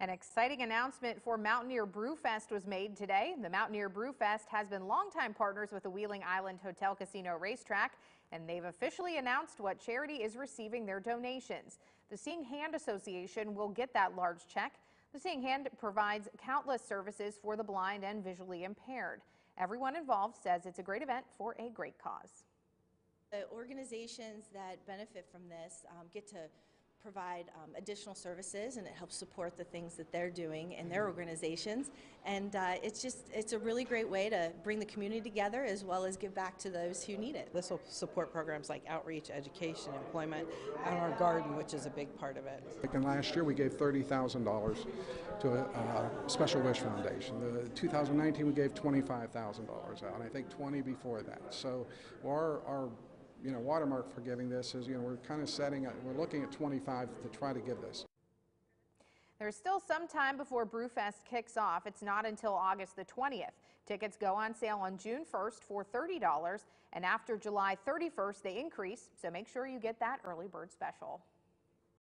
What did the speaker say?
An exciting announcement for Mountaineer Brewfest was made today. The Mountaineer Brewfest has been longtime partners with the Wheeling Island Hotel Casino Racetrack, and they've officially announced what charity is receiving their donations. The Seeing Hand Association will get that large check. The Seeing Hand provides countless services for the blind and visually impaired. Everyone involved says it's a great event for a great cause. The organizations that benefit from this um, get to provide um, additional services and it helps support the things that they're doing in their organizations and uh, it's just it's a really great way to bring the community together as well as give back to those who need it. This will support programs like outreach, education, employment, and our garden, which is a big part of it. Like in last year, we gave $30,000 to a uh, Special Wish Foundation. The 2019, we gave $25,000 out. I think 20 before that. So our, our you know, watermark for giving this is, you know, we're kind of setting, a, we're looking at 25 to try to give this. There's still some time before Brewfest kicks off. It's not until August the 20th. Tickets go on sale on June 1st for $30, and after July 31st, they increase, so make sure you get that early bird special.